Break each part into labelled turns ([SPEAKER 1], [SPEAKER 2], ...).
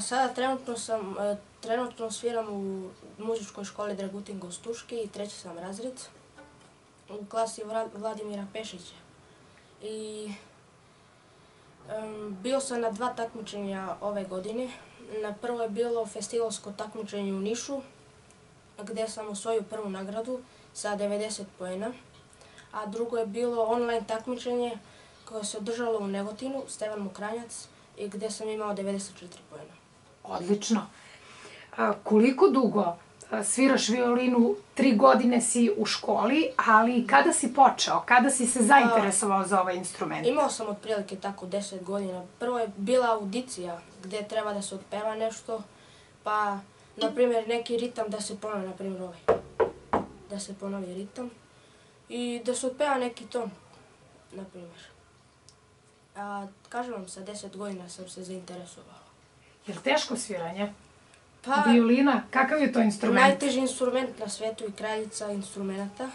[SPEAKER 1] Pa sada trenutno sam, e, trenutno sviram u muzičkoj školi Dragutin Gostuški i treći sam razred u klasi Vladimira Pešića. I em, bio sam na dva takmičenja ove godine. Na prvo je bilo festivalsko takmičenje u Nišu, gdje sam osvojio prvu nagradu sa 90 poena. A drugo je bilo online takmičenje koje se održalo u Negotinu, Stevan Mokranjac, i gdje sam imao 94 poena.
[SPEAKER 2] Odlično. A, koliko dugo sviraš violinu? Tri godine si u školi, ali kada si počeo? Kada si se zainteresovao za ovaj instrument?
[SPEAKER 1] Imao sam otprilike tako 10 godina. Prvo je bila audicija gdje treba da se otpeva nešto, pa, na primjer, neki ritam da se ponovi, na primjer ovaj. Da se ponovi ritam. I da se otpeva neki ton, na primjer. A, kažem vam, sa 10 godina sam se zainteresovao.
[SPEAKER 2] Je li teško sviranje?
[SPEAKER 1] Pa,
[SPEAKER 2] Violina, kakav je to instrument?
[SPEAKER 1] najteži instrument na svetu i kraljica instrumenta.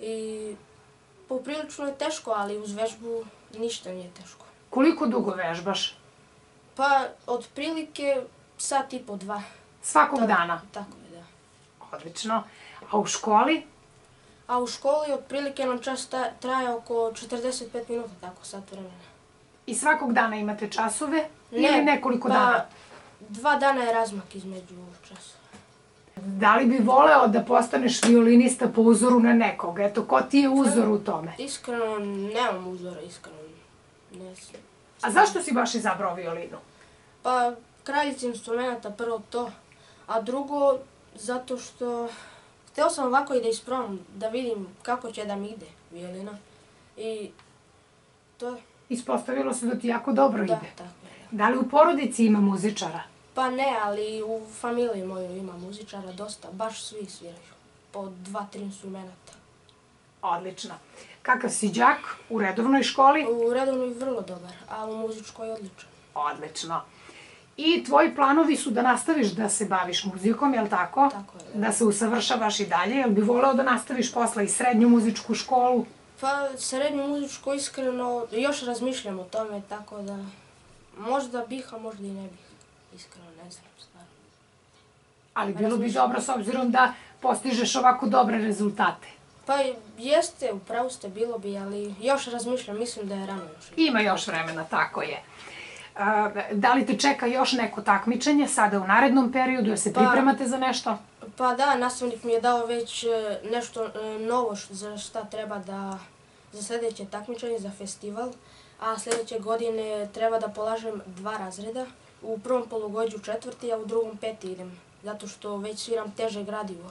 [SPEAKER 1] I poprilično je teško, ali uz vežbu ništa nije teško.
[SPEAKER 2] Koliko dugo vežbaš?
[SPEAKER 1] Pa, otprilike sat i po dva.
[SPEAKER 2] Svakog
[SPEAKER 1] Da,
[SPEAKER 2] dana?
[SPEAKER 1] Tako je, da.
[SPEAKER 2] Odlično. A u školi?
[SPEAKER 1] A u školi otprilike nam čas traje oko 45 minuta, tako sat vremena.
[SPEAKER 2] I svakog dana imate časove? Ili nekoliko
[SPEAKER 1] pa,
[SPEAKER 2] dana?
[SPEAKER 1] Dva dana je razmak između časova.
[SPEAKER 2] Da li bi voleo da postaneš violinista po uzoru na nekog? Eto, ko ti je uzor u tome?
[SPEAKER 1] Iskreno, nemam uzora, iskreno. Ne znam.
[SPEAKER 2] A zašto si baš izabrao violinu?
[SPEAKER 1] Pa, kraljica instrumenta, prvo to. A drugo, zato što htio sam ovako i da isprobam, da vidim kako će da mi ide violina. I to je,
[SPEAKER 2] Ispostavilo se da ti jako dobro
[SPEAKER 1] da,
[SPEAKER 2] ide.
[SPEAKER 1] da.
[SPEAKER 2] Da li u porodici ima muzičara?
[SPEAKER 1] Pa ne, ali u familiji mojoj ima muzičara dosta, baš svi sviraju. Po dva, tri instrumenta.
[SPEAKER 2] Odlično. Kakav si đak u redovnoj školi?
[SPEAKER 1] U redovnoj vrlo dobar, a u muzičkoj odličan.
[SPEAKER 2] Odlično. I tvoji planovi su da nastaviš da se baviš muzikom, je li tako?
[SPEAKER 1] Tako je, da.
[SPEAKER 2] Se usavršavaš i dalje, jel bi voleo da nastaviš posle i srednju muzičku školu?
[SPEAKER 1] Pa srednju muzičku iskreno još razmišljam o tome, tako da možda bih, a možda i ne bih. Iskreno ne znam, stvarno.
[SPEAKER 2] Ali bilo bi dobro s obzirom da postižeš ovako dobre rezultate.
[SPEAKER 1] Pa jeste, upravo ste, bilo bi, ali još razmišljam, mislim da je rano još.
[SPEAKER 2] Ima još vremena, tako je. A, da li te čeka još neko takmičenje sada u narednom periodu? Jel se
[SPEAKER 1] Pa-
[SPEAKER 2] pripremate za nešto?
[SPEAKER 1] Pa da, nastavnik mi je dao već e, nešto e, novo za šta treba da, za sljedeće takmičenje, za festival. A sljedeće godine treba da polažem dva razreda. U prvom polugođu četvrti, a u drugom peti idem. Zato što već sviram teže gradivo.